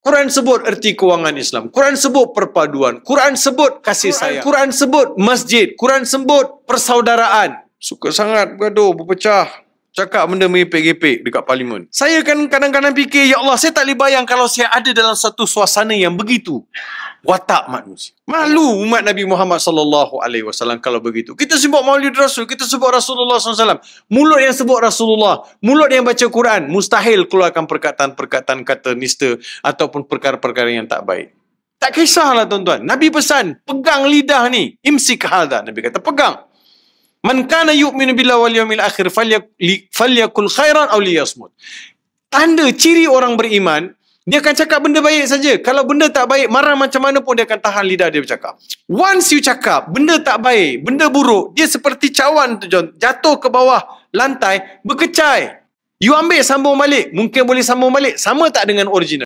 Quran sebut erti kewangan Islam. Quran sebut perpaduan. Quran sebut kasih sayang. Quran sebut masjid. Quran sebut persaudaraan. Suka sangat bergaduh, berpecah. Cakap benda meripik-ripik dekat parlimen. Saya kan kadang-kadang fikir, Ya Allah, saya tak boleh bayang kalau saya ada dalam satu suasana yang begitu. Watak manusia. Malu umat Nabi Muhammad sallallahu alaihi wasallam kalau begitu. Kita sebut Maulid Rasul, kita sebut Rasulullah SAW. Mulut yang sebut Rasulullah, mulut yang baca Quran, mustahil keluarkan perkataan-perkataan kata nista ataupun perkara-perkara yang tak baik. Tak kisahlah tuan-tuan. Nabi pesan, pegang lidah ni. Imsik hadha. Nabi kata, pegang. Man kana yu'minu billahi wal yawmil akhir falyakul khairan aw liyasmut. Tanda ciri orang beriman, dia akan cakap benda baik saja. Kalau benda tak baik, marah macam mana pun dia akan tahan lidah dia bercakap. Once you cakap benda tak baik, benda buruk, dia seperti cawan tu John, jatuh ke bawah lantai, berkecai. You ambil sambung balik, mungkin boleh sambung balik, sama tak dengan original?